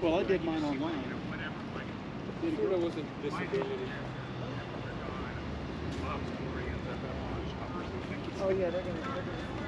Well, I did mine online. Florida wasn't disability. Oh, yeah, they're gonna, they're gonna.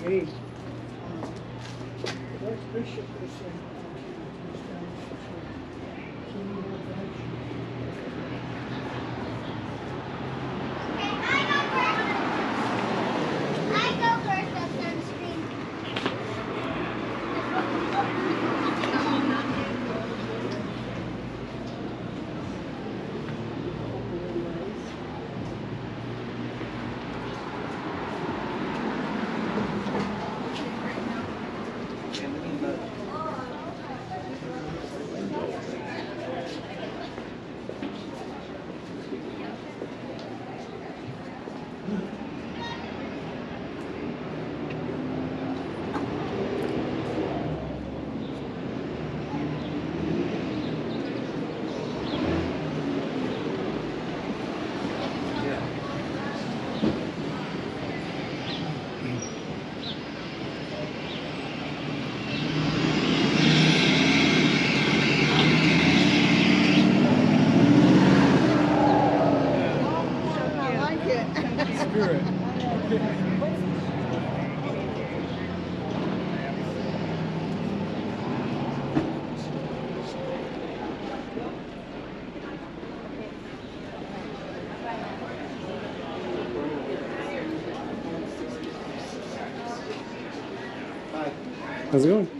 Jeez. How's it going?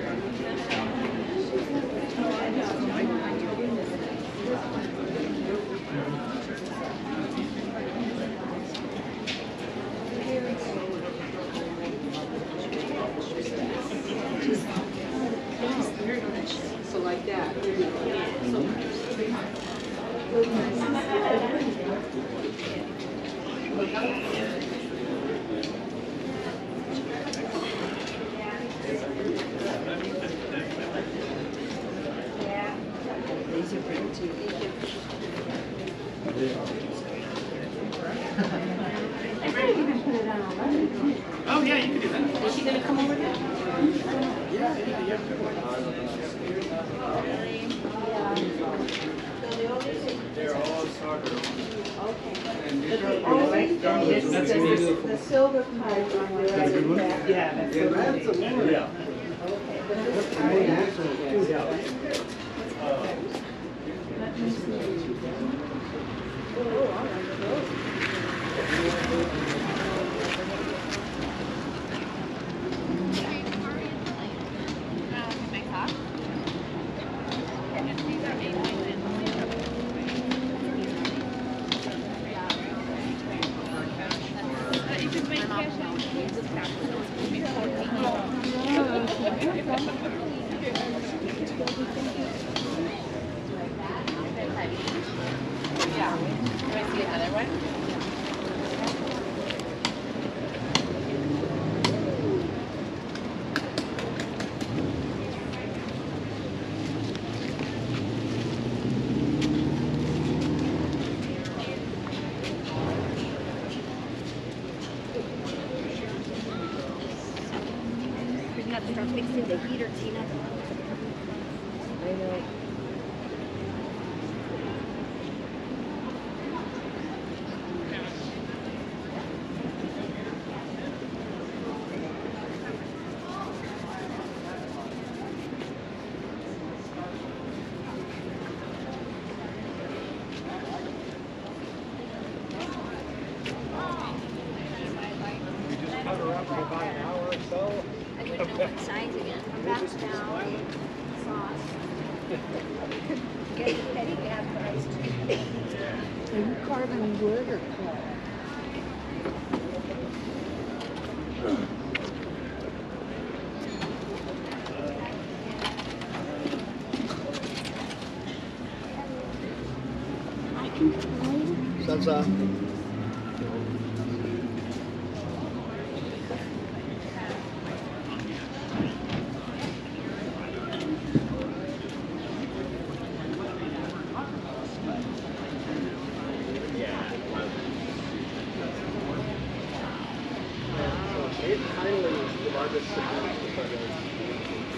Yeah. Oh, all right. Sun's up. It allowed us to be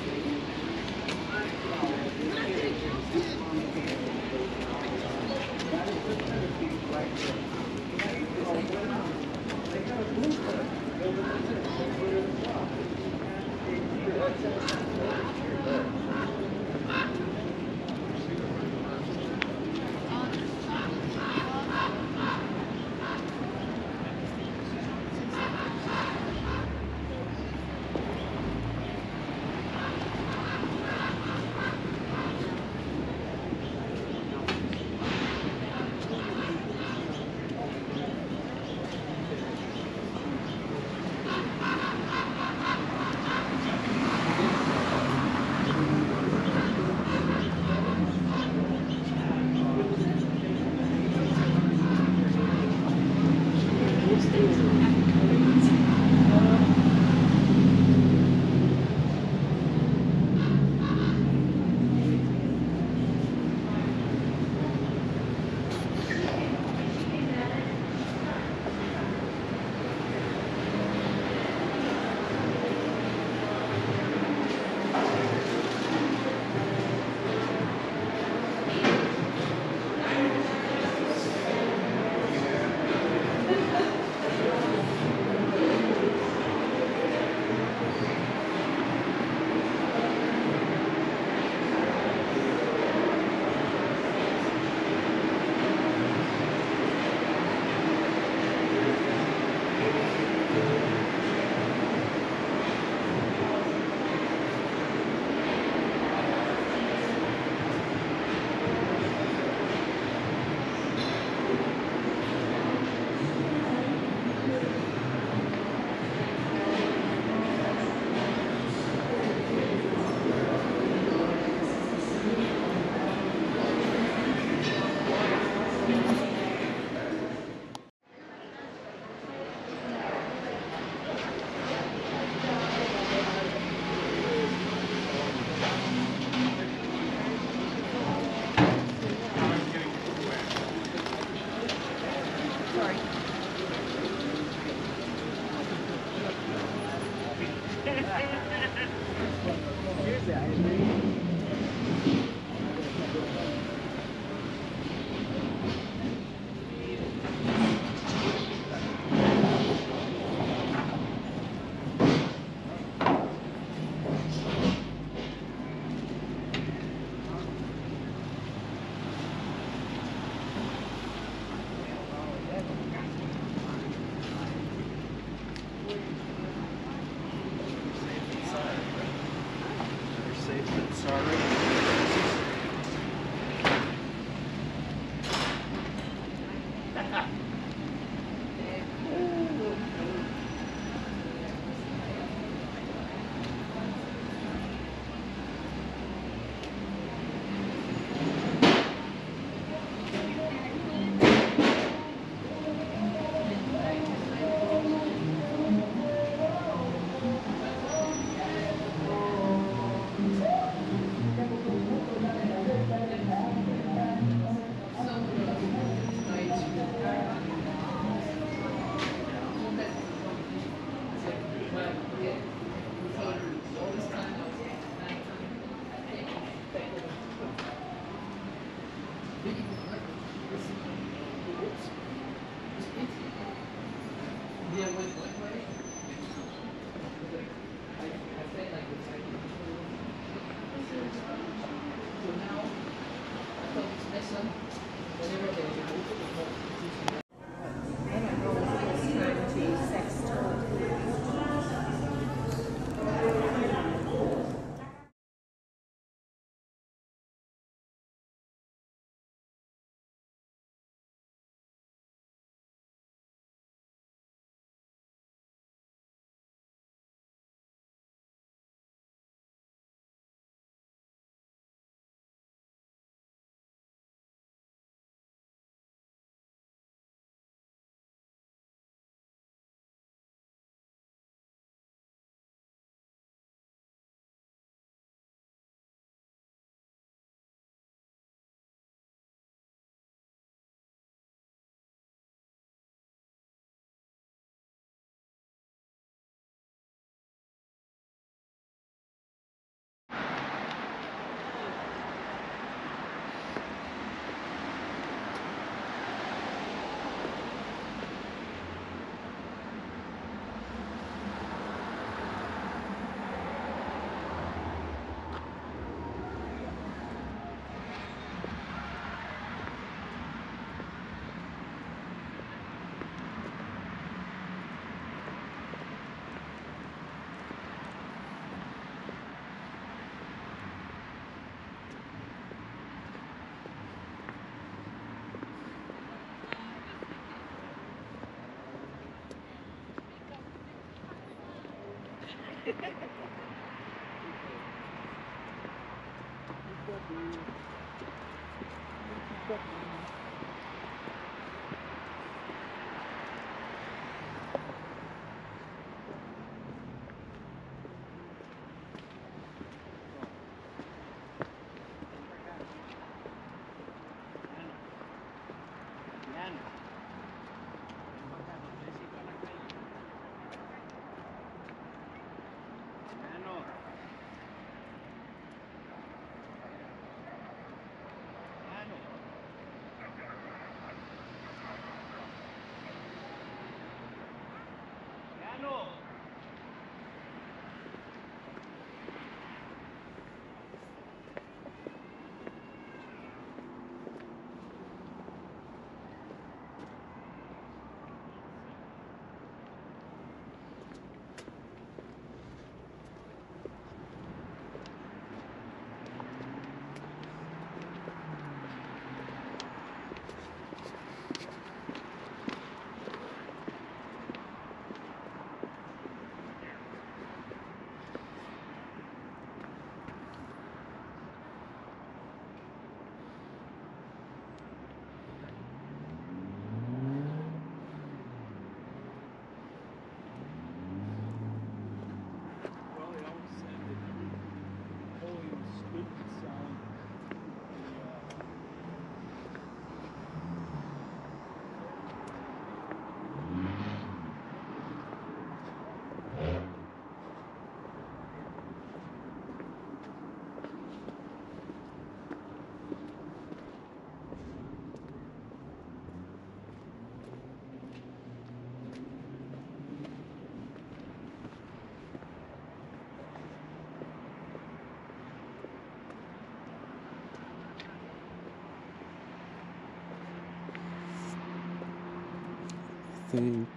think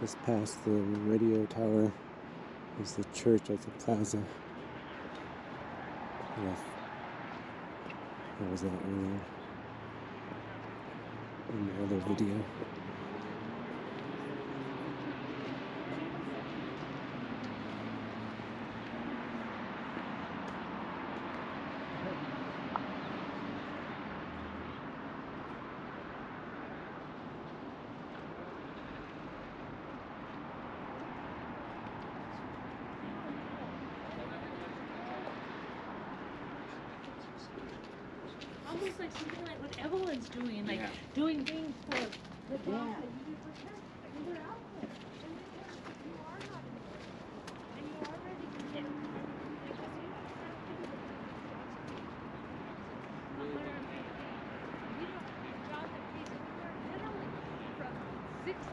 just past the radio tower is the church at the plaza. Yes, yeah. Was that earlier in the other video.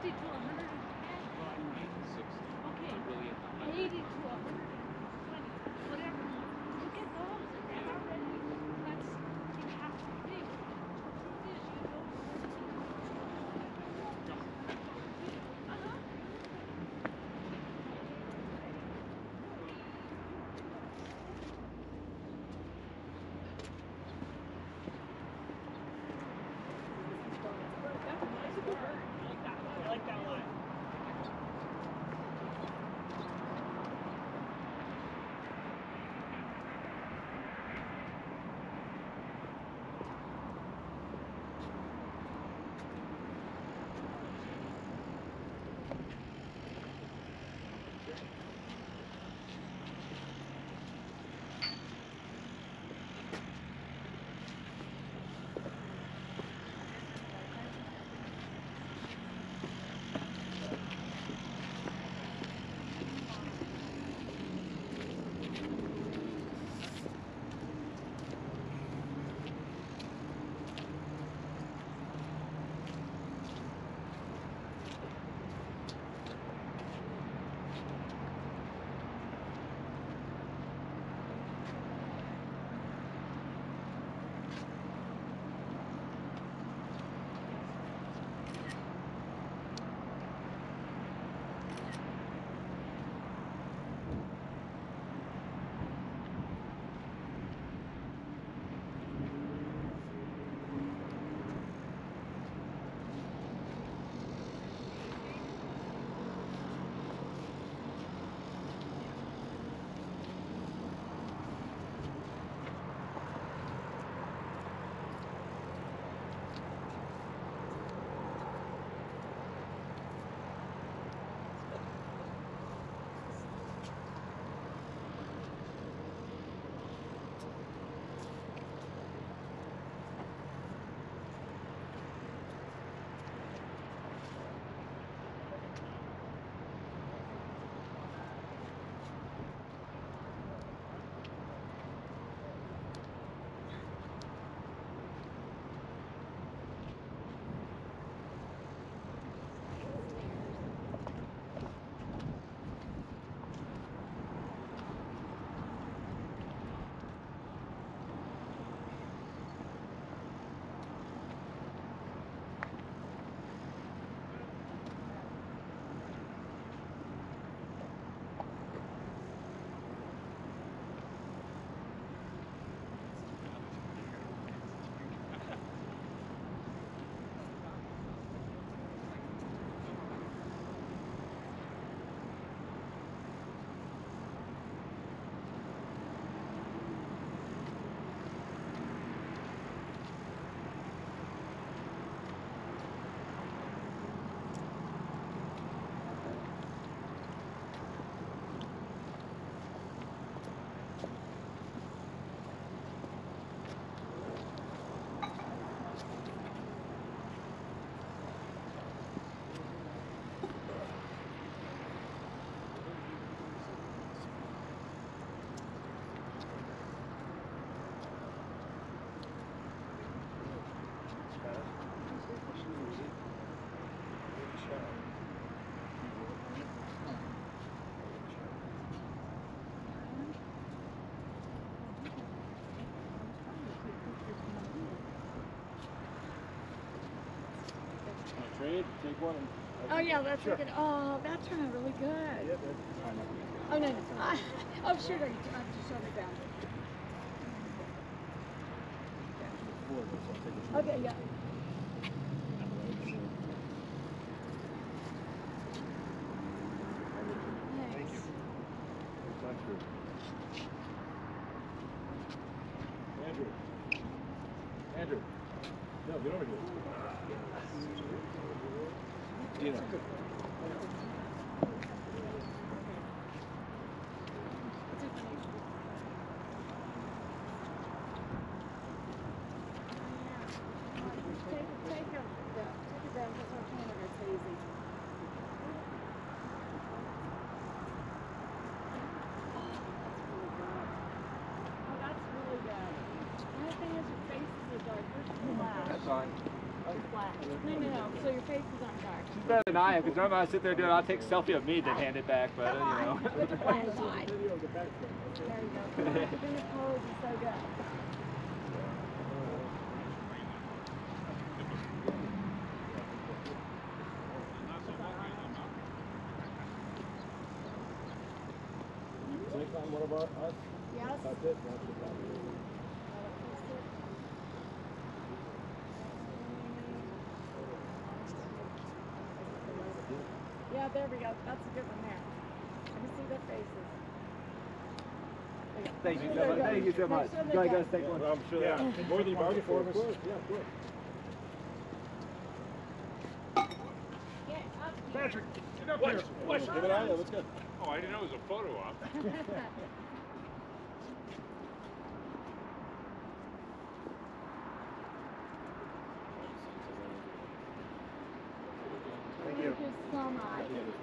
60 to 100. Make one. And, Oh yeah, that's good. Oh, that turned out really good. Oh no, no. oh sure, you have to show me. Okay, yeah. Thank you. Andrew. Andrew. No, get over here. Dina. Take, take a, yeah, take it down because our camera is easy. Oh, that's really good. The only thing is your faces are dark. You're flat. That's fine. Flat. No, no, no. So your aren't dark. She's better than I am, because normally I sit there doing I'll take a selfie of me, then hand it back, but, uh, you know. With the flat side. There you go. Then the pose is so good. Next time, one of our, us, Yes. that's it. That's it. That's it. Yeah, Oh, there we go. That's a good one there. Let me see their faces. Thank you so much. Thank you so much. Go ahead, guys, good. take one. Well, I'm sure Yeah. that- More than you bargained for, Of of course, course. Yeah, of course. Yeah, up here. Patrick, get up here. Give it out, let's go. Oh, I didn't know it was a photo op.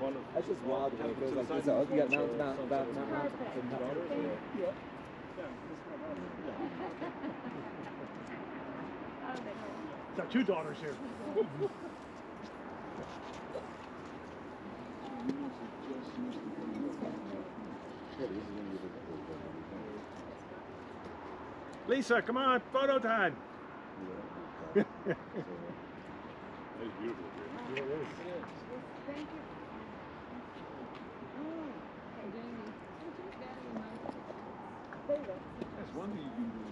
much. That's just wild to me. It goes like this. Oh, you got mountains, mountains, mountains, mountains. Perfect. Thank you. Oh. Got two daughters here. Lisa, come on, photo time. That is beautiful. Yeah, it is. Thank you. Oh, hey, Jamie. There you go. That's you can do.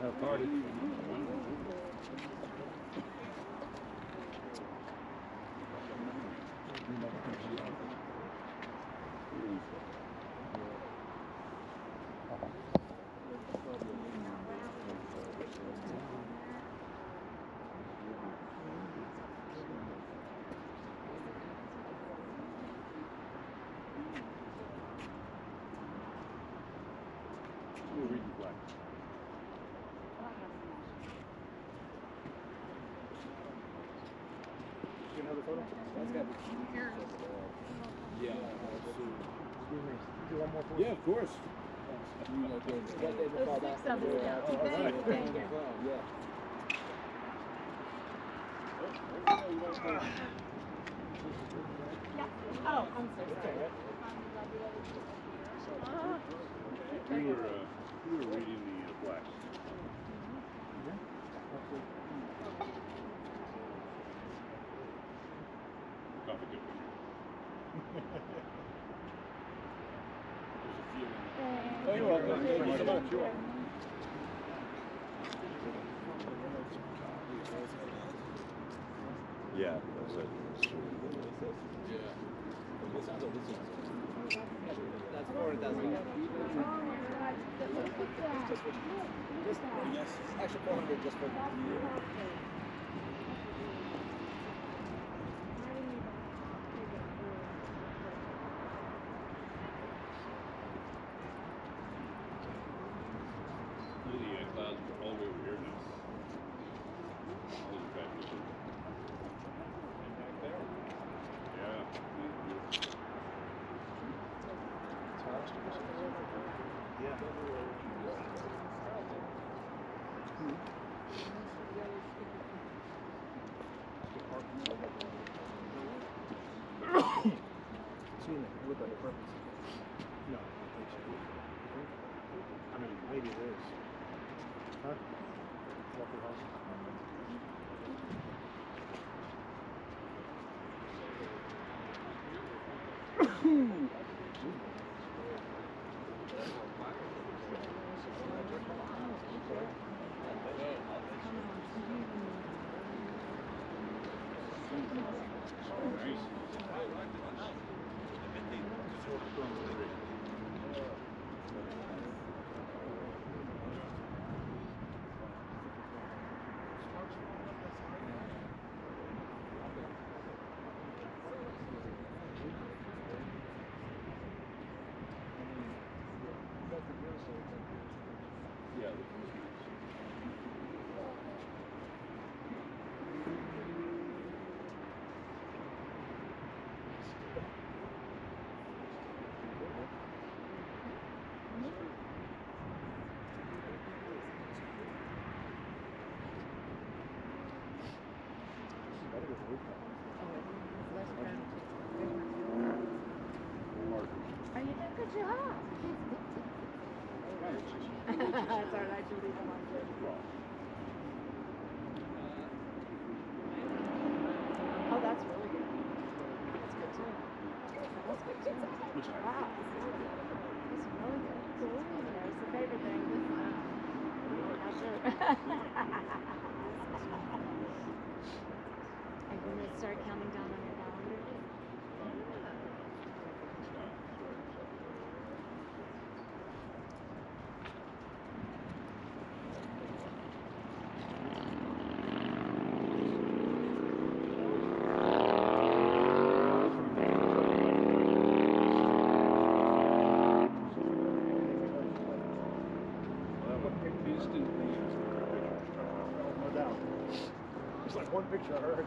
No, party. We'll read the flag. You another photo? That's got Yeah. Do one more for Yeah, of course. You know, good. What they would call There's six of us, yeah. Thank you, thank you. Yeah. Yeah. Oh, I'm so sorry. We were, uh, we were reading the uh, flags. Got the good picture. There's a few in there. Oh, you're you so much. You're welcome. Yeah, that's it. That's four thousand. Just, yes, extra four hundred just for. Look at the uh, clouds all the way over here now. Those are fabulous. And back there? Yeah. beautiful. Seen it, look like a pupusa. No, I don't think so. I mean, maybe it is. Huh? Walker houses. Yeah. Are you doing a good job? Good. Oh, that's really good. That's good too. That's good too. Wow. That's really good. Cool. There's the favorite thing. Not sure. Are you gonna start counting down on your calendar? No doubt. It's like one picture I heard.